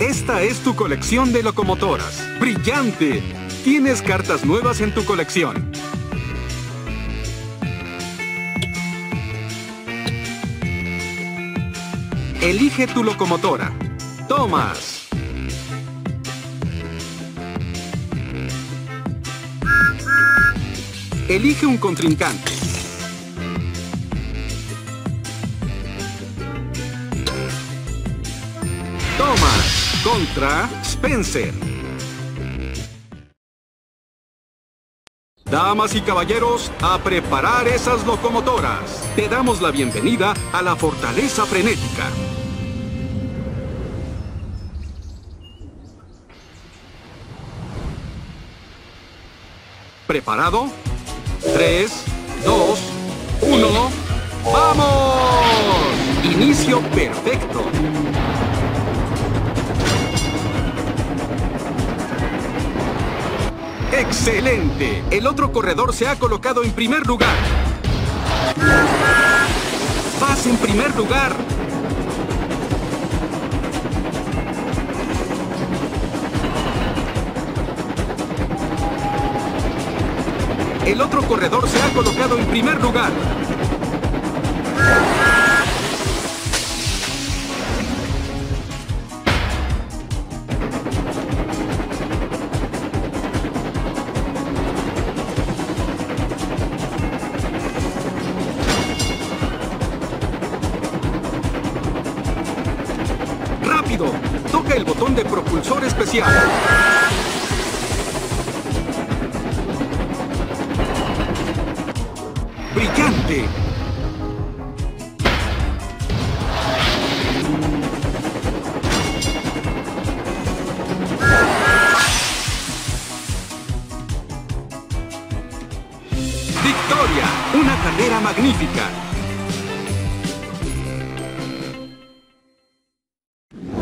Esta es tu colección de locomotoras. ¡Brillante! Tienes cartas nuevas en tu colección. Elige tu locomotora. Thomas. Elige un contrincante. Contra Spencer. Damas y caballeros, a preparar esas locomotoras. Te damos la bienvenida a la Fortaleza Frenética. ¿Preparado? 3, 2, 1, ¡vamos! Inicio perfecto. ¡Excelente! El otro corredor se ha colocado en primer lugar. ¡Vas en primer lugar! El otro corredor se ha colocado en primer lugar. ¡Brillante! ¡Victoria! ¡Una carrera magnífica!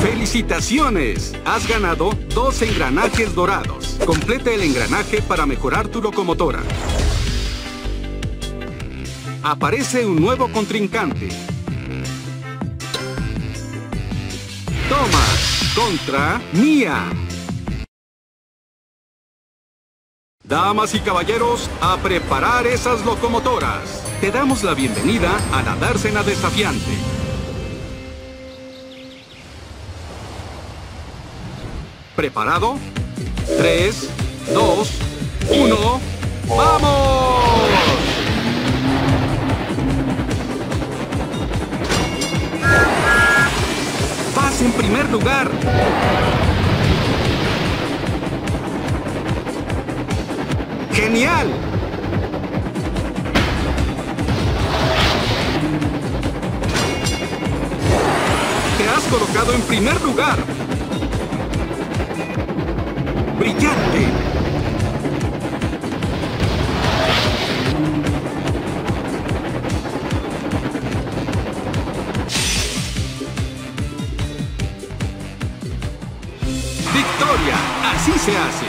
¡Felicitaciones! Has ganado dos engranajes dorados. Completa el engranaje para mejorar tu locomotora. Aparece un nuevo contrincante. Thomas contra Mia. Damas y caballeros, a preparar esas locomotoras. Te damos la bienvenida a la dársena desafiante. ¿Preparado? 3, 2, 1, ¡vamos! En primer lugar. ¡Genial! Te has colocado en primer lugar. ¡Brillante! ¡Así se hace!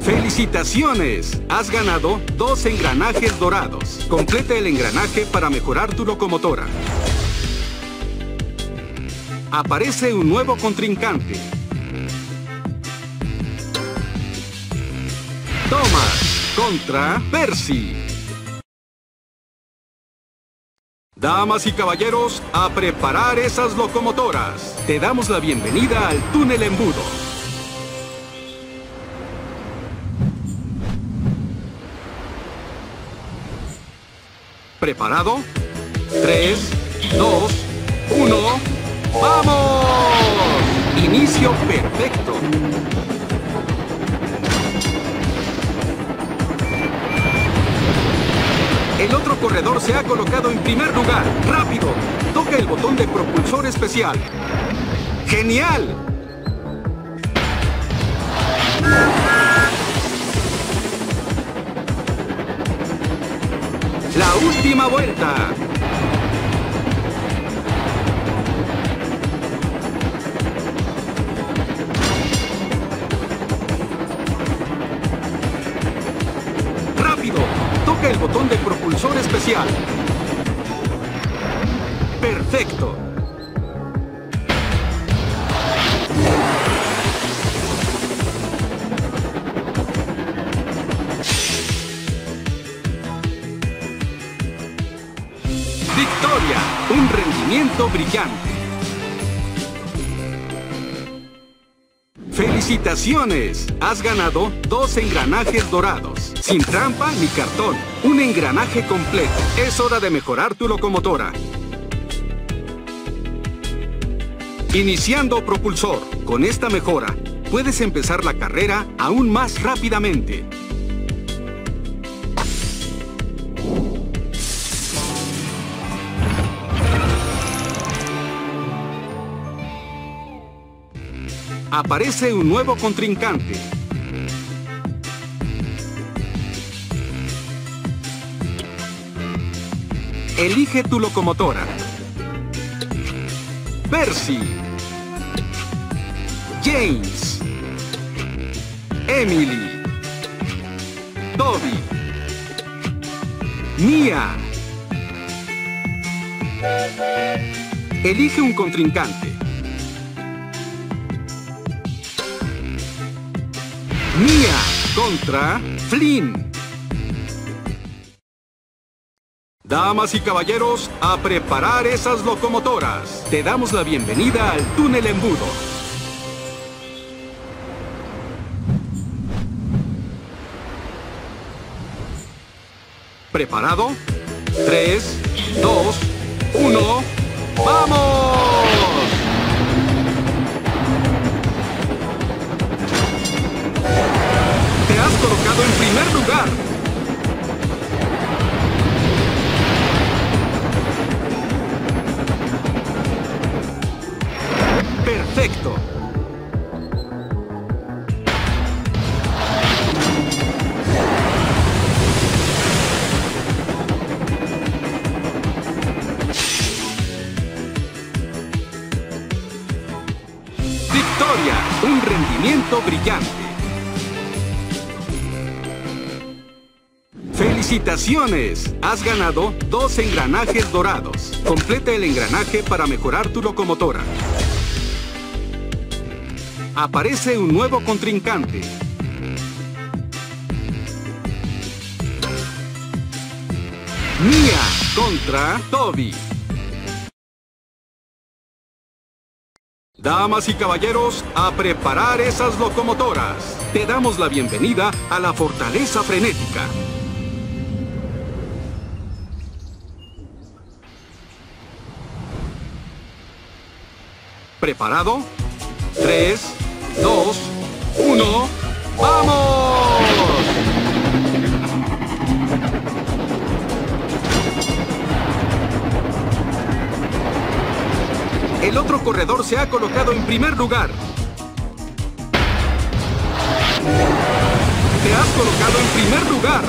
¡Felicitaciones! Has ganado dos engranajes dorados. Completa el engranaje para mejorar tu locomotora. Aparece un nuevo contrincante. Thomas contra Percy. Damas y caballeros, a preparar esas locomotoras. Te damos la bienvenida al túnel embudo. ¿Preparado? 3, 2, 1, ¡vamos! Inicio perfecto. El otro corredor se ha colocado en primer lugar. ¡Rápido! Toca el botón de propulsor especial. ¡Genial! La última vuelta. El botón de propulsor especial. Perfecto. Victoria, un rendimiento brillante. ¡Felicitaciones! Has ganado dos engranajes dorados, sin trampa ni cartón. Un engranaje completo. Es hora de mejorar tu locomotora. Iniciando propulsor. Con esta mejora, puedes empezar la carrera aún más rápidamente. Aparece un nuevo contrincante. Elige tu locomotora. Percy. James. Emily. Toby. Mia. Elige un contrincante. Mia contra Flynn. Damas y caballeros, a preparar esas locomotoras. Te damos la bienvenida al túnel embudo. ¿Preparado? 3, 2, 1, ¡vamos! Te has colocado en primer lugar. Perfecto. Victoria, un rendimiento brillante. ¡Felicitaciones! Has ganado dos engranajes dorados. Completa el engranaje para mejorar tu locomotora. Aparece un nuevo contrincante. Mia contra Toby. Damas y caballeros, a preparar esas locomotoras. Te damos la bienvenida a la Fortaleza Frenética. ¿Preparado? 3, 2, 1, ¡vamos! El otro corredor se ha colocado en primer lugar. Te has colocado en primer lugar.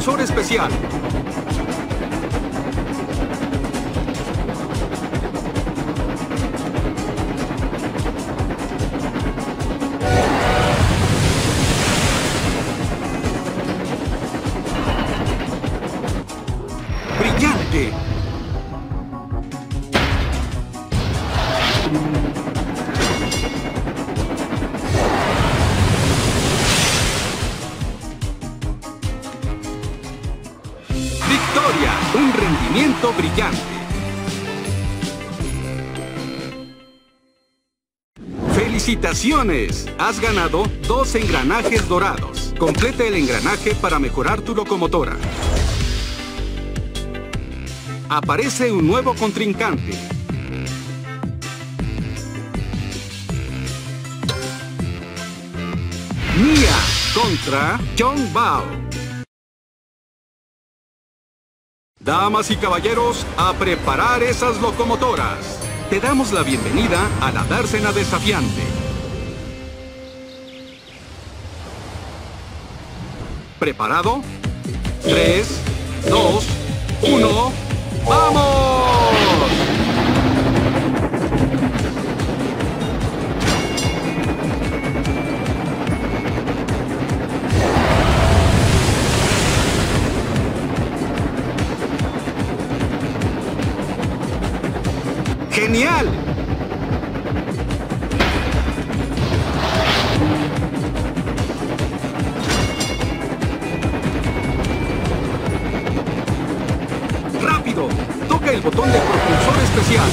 Propulsor especial. Victoria, un rendimiento brillante. ¡Felicitaciones! Has ganado dos engranajes dorados. Completa el engranaje para mejorar tu locomotora. Aparece un nuevo contrincante. Mia contra John Bao. Damas y caballeros, a preparar esas locomotoras. Te damos la bienvenida a la dársena desafiante. ¿Preparado? 3, 2, 1, ¡vamos! Botón de propulsor especial.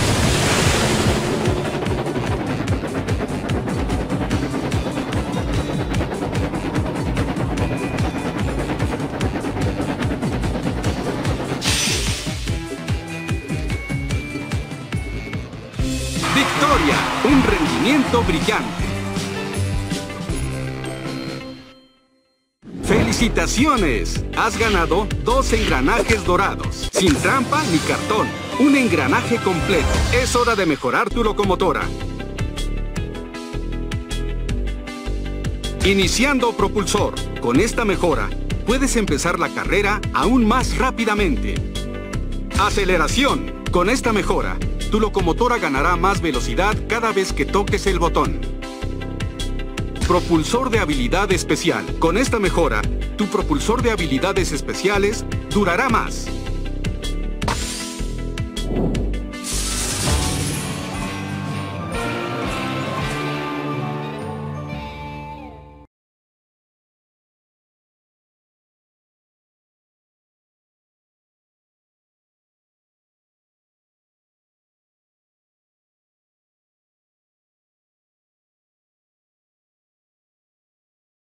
Victoria, un rendimiento brillante. ¡Felicitaciones! Has ganado dos engranajes dorados, sin trampa ni cartón. Un engranaje completo. Es hora de mejorar tu locomotora. Iniciando propulsor. Con esta mejora, puedes empezar la carrera aún más rápidamente. Aceleración. Con esta mejora, tu locomotora ganará más velocidad cada vez que toques el botón. Propulsor de habilidad especial. Con esta mejora, tu propulsor de habilidades especiales durará más.